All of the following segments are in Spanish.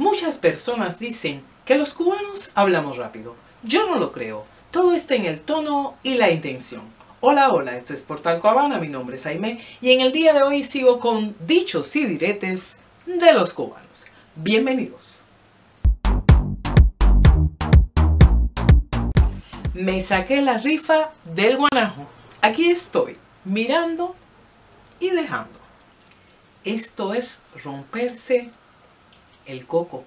Muchas personas dicen que los cubanos hablamos rápido. Yo no lo creo. Todo está en el tono y la intención. Hola, hola, esto es Portal Cubana, mi nombre es Jaime y en el día de hoy sigo con dichos y diretes de los cubanos. Bienvenidos. Me saqué la rifa del guanajo. Aquí estoy, mirando y dejando. Esto es romperse el coco.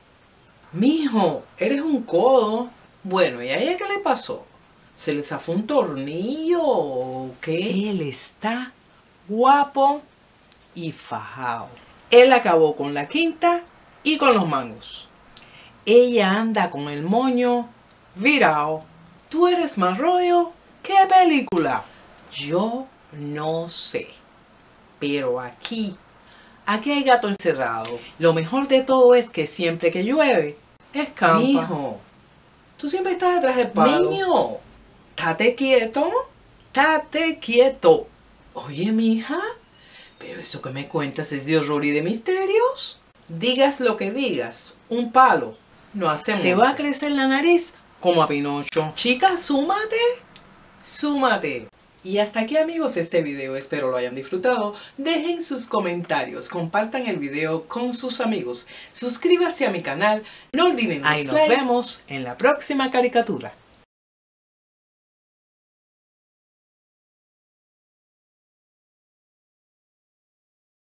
Mijo, eres un codo. Bueno, ¿y a ella qué le pasó? ¿Se le zafó un tornillo o qué? Él está guapo y fajado. Él acabó con la quinta y con los mangos. Ella anda con el moño virado. Tú eres más rollo que película. Yo no sé. Pero aquí Aquí hay gato encerrado. Lo mejor de todo es que siempre que llueve, escampa. Mijo, tú siempre estás detrás del palo. Niño, tate quieto, tate quieto. Oye, mija, pero eso que me cuentas es de horror y de misterios. Digas lo que digas, un palo no hace Te va a crecer la nariz como a Pinocho. Chica, súmate, súmate. Y hasta aquí amigos este video, espero lo hayan disfrutado. Dejen sus comentarios, compartan el video con sus amigos, suscríbase a mi canal, no olviden Ahí nos vemos en la próxima caricatura.